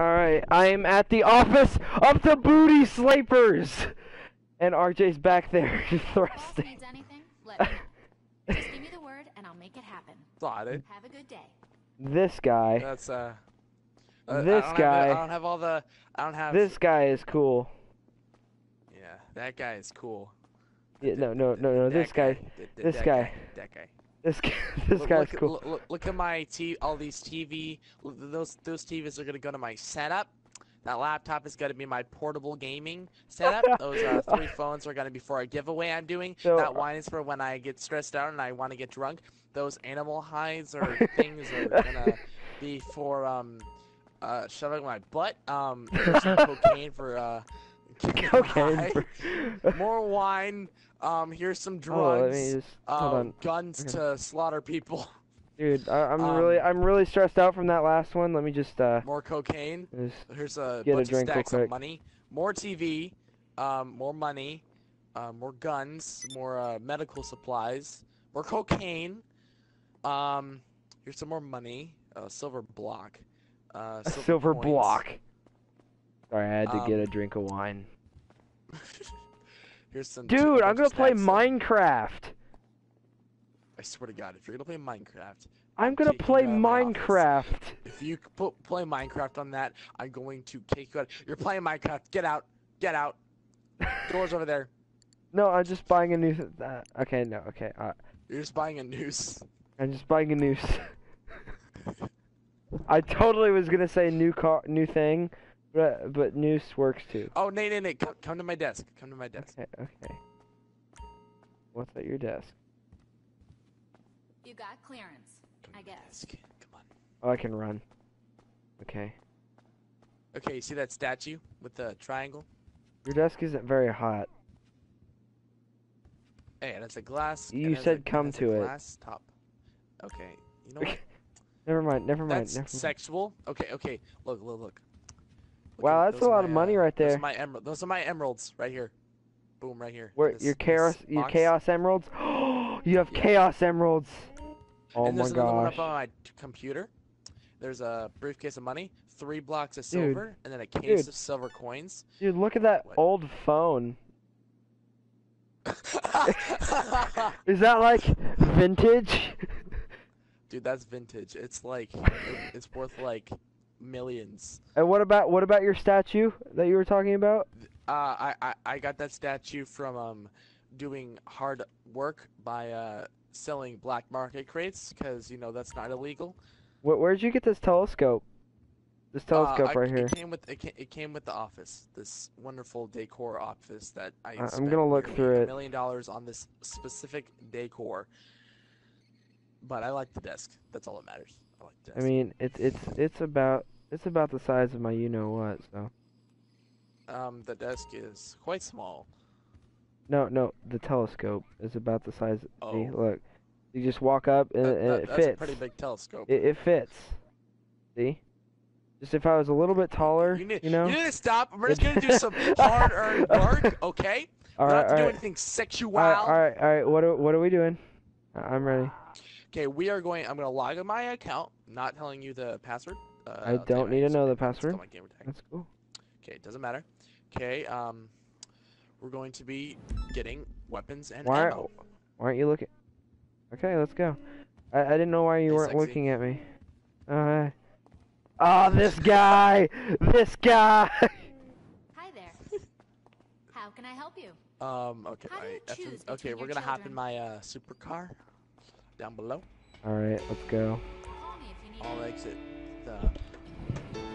Alright, I am at the office of the booty slapers! And RJ's back there Boss thrusting. needs anything, let me. Just give me the word and I'll make it happen. Got it. Have a good day. This guy, That's uh. uh, This I guy- the- I don't have all the. I don't have. this guy is cool. Yeah, that guy is cool. Yeah, no, no, no, no, That this guy, Th- th- this that guy. That guy. This guy, this Look- guy's look, cool. Look, look, look at my t. All these TV. Those those TVs are gonna go to my setup. That laptop is gonna be my portable gaming setup. Those uh, three phones are gonna be for a giveaway I'm doing. So, that wine is for when I get stressed out and I want to get drunk. Those animal hides or things are gonna be for um uh shoving my butt. Um, some cocaine for uh. Cocaine. More wine. Um, here's some Oh, drugs. me just uh, on, guns Okay. to slaughter people. dude. I, I'm um, really, I'm really stressed out from that last one. Let me just, uh, More cocaine. just Here's a Get a bunch drink of stacks of money. More TV. Um, more money. Uh, more guns. More uh, medical supplies. More cocaine. Um, here's some more money. A silver block. Uh, a silver block. Sorry, I had to get Um, a drink of wine. Here's some. Dude, I'm gonna play Minecraft. I swear to God, if you're gonna play Minecraft, I'm gonna play office. Minecraft. If you put, play Minecraft on that, I'm going to kick you out. You're playing Minecraft. Get out. Get out. Doors over there. No, I'm just buying a new. Uh, okay, no, okay. Uh, You're just buying a noose. I'm just buying a noose. I totally was gonna say new car, new thing, but but noose works too. Oh, Nate, Nate, Nate, come, come to my desk. Come to my desk. Okay, okay. What's at your desk? You got clearance, Come I my guess. desk. Come on. Oh, I can run. Okay. Okay, you see that statue with the triangle? Your desk isn't very hot. Hey, that's a glass. You said a, come has a to it. glass top. Okay, you know what? Never mind. Never mind. That's never mind. sexual. Okay, okay. Look, look, look. Wow, that's a lot of money uh, right Those there. are my emerald. Those are my emeralds right here. Boom, right here. Where This- your chaos, your chaos emeralds? you have Yeah. chaos emeralds. Oh and my there's another one up on my computer. There's a briefcase of money, three blocks of Dude. silver, and then a case Dude. of silver coins. Dude, look at that What? old phone. Is that like vintage? Dude, that's vintage. It's like it's worth like millions. and what about what about your statue that you were talking about? Uh, I, I I got that statue from um doing hard work by uh selling black market crates because you know that's not illegal. Wh- where'd you get this telescope? This telescope uh, I- right here. It came with it came, it came with the office. This wonderful decor office that I. I- I'm gonna look through a it. million dollars on this specific decor. But I like the desk. That's all that matters. I like the I mean, it's it's it's about it's about the size of my you know what. So um, the desk is quite small. no no the telescope is about the size. See, Oh. look, you just walk up and, That- and that- it that's a fits. pretty big telescope. It, it fits. See? Just if I was a little bit taller, you, need, know? you need to stop. We're just gonna do some hard-earned work, okay? all Not right, to all do right. anything sexual. All right, all right, all right. What are, what are we doing? I'm ready. Okay, we are going. I'm gonna log in my account. Not telling you the password. Uh, I I'll tell you don't need to know the password. my gamer tag. That's cool. Okay, it doesn't matter. Okay, um, we're going to be getting weapons and Why, ammo. why aren't you looking? Okay, let's go. I, I didn't know why you Hey, weren't sexy. looking at me. Uh, oh, this guy! this guy! Hi there. How can I help you? Um, okay, How do you I- F- choose okay, we're gonna hop in my uh supercar down below. Alright, let's go. Call me if you I'll exit the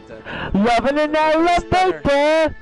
the Loving an Better. elevator!